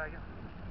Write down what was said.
second.